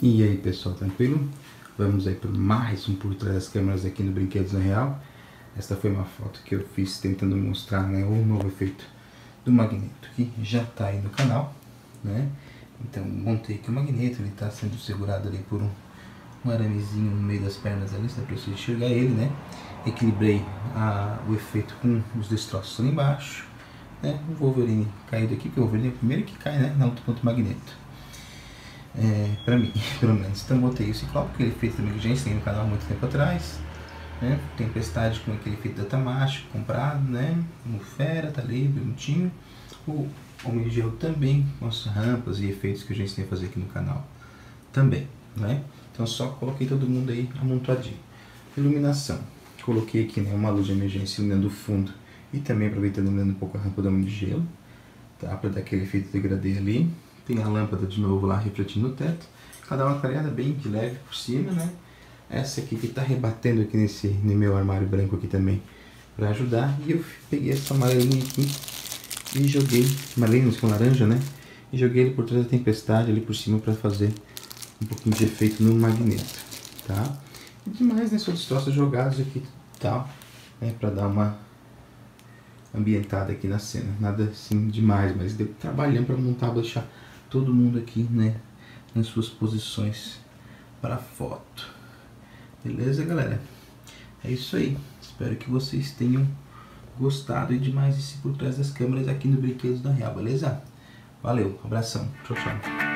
E aí pessoal, tranquilo? Vamos aí para mais um por trás das câmeras aqui no Brinquedos na Real. Esta foi uma foto que eu fiz tentando mostrar né, o novo efeito do magneto, que já está aí no canal, né? Então montei aqui o magneto, ele está sendo segurado ali por um, um aramezinho no meio das pernas ali, dá para você enxergar ele, né? Equilibrei a, o efeito com os destroços ali embaixo, né? O Wolverine caído aqui, que o Wolverine é o primeiro que cai, né? Na luta contra magneto é, pra mim, pelo menos. Então botei o Ciclope, que ele fez também que gente tem no canal há muito tempo atrás. Né? Tempestade com aquele feito da Tamacho, comprado, né? O Fera tá ali, bonitinho. O Homem de Gelo também, com as rampas e efeitos que a gente tem a fazer aqui no canal. Também, né? Então só coloquei todo mundo aí amontoadinho. Iluminação. Coloquei aqui né, uma luz de emergência iluminando o fundo e também aproveitando iluminando um pouco a rampa do Homem de Gelo. Tá? Para dar aquele efeito degradê ali. Tem a lâmpada de novo lá refletindo no teto. Cada uma clareada bem de leve por cima, né? Essa aqui que está rebatendo aqui nesse no meu armário branco aqui também para ajudar. E eu peguei essa amarelinha aqui e joguei, amarelinha com laranja, né? E joguei ele por trás da tempestade ali por cima para fazer um pouquinho de efeito no magneto, tá? E demais, né? Só destroços jogados aqui e tal, né? Para dar uma ambientada aqui na cena. Nada assim demais, mas deu trabalhando para montar, deixar todo mundo aqui, né, nas suas posições para foto. Beleza, galera? É isso aí. Espero que vocês tenham gostado e de mais esse por trás das câmeras aqui no Brinquedos da Real, beleza? Valeu, abração, tchau, tchau.